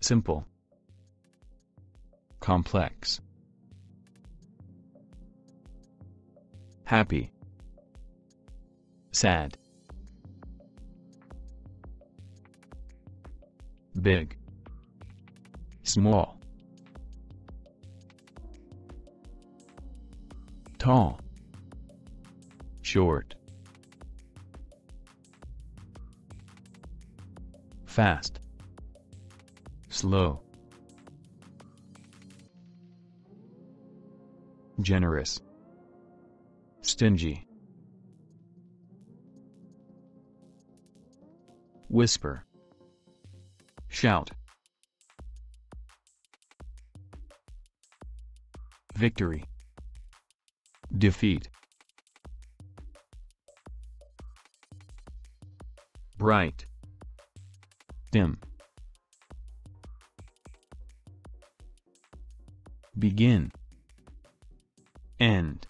Simple. Complex. Happy. Sad. Big. Small. Tall. Short. Fast. Slow. Generous. Stingy. Whisper. Shout. Victory. Defeat. Bright. Dim. Begin. End.